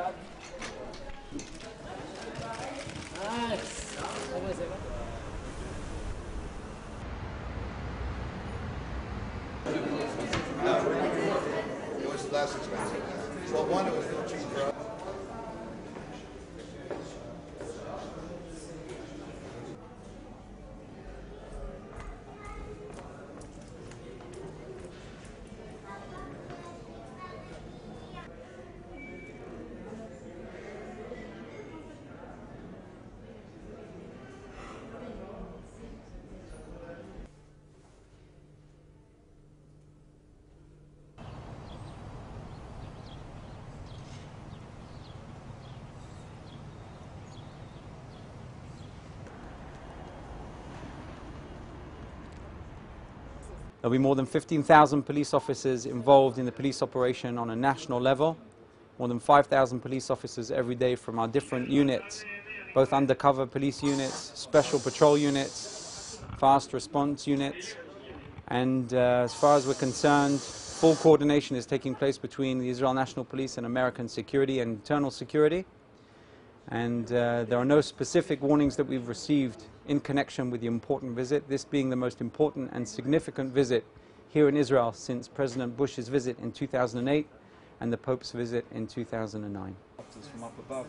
No, it was less expensive. Well, one, it was a little cheaper. There'll be more than 15,000 police officers involved in the police operation on a national level. More than 5,000 police officers every day from our different units, both undercover police units, special patrol units, fast response units. And uh, as far as we're concerned, full coordination is taking place between the Israel National Police and American security and internal security. And uh, there are no specific warnings that we've received in connection with the important visit, this being the most important and significant visit here in Israel since President Bush's visit in 2008 and the Pope's visit in 2009. From up above,